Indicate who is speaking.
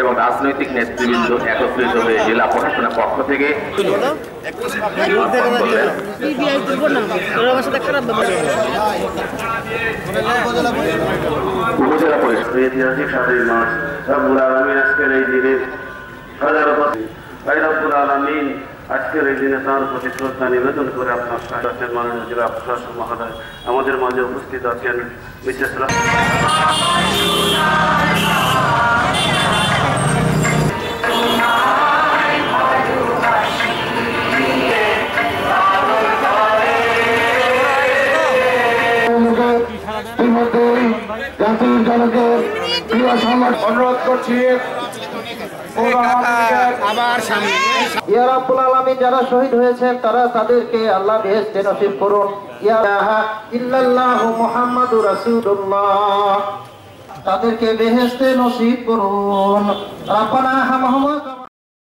Speaker 1: এবং রাজনৈতিক নেতৃবৃন্দ একত্রিত হয়ে জেলা প্রশাসনের পক্ষ থেকে উপজেলা পরিষদ।
Speaker 2: এই দিনে আজকের এই দিনে তাঁর প্রতি শ্রদ্ধা নিবেদন করে আপনার সাথে মাননীয় জেলা প্রশাসক মহোদয় আমাদের মাঝে উপস্থিত আছেন। বিশেষ
Speaker 3: জাতির জনকের প্রিয় অনুরোধ করছি যারা শহীদ হয়েছেন তারা তাদেরকে আল্লাহ বেহেশতে নসিব করুন। তাদেরকে বেহেশতে নসিব করুন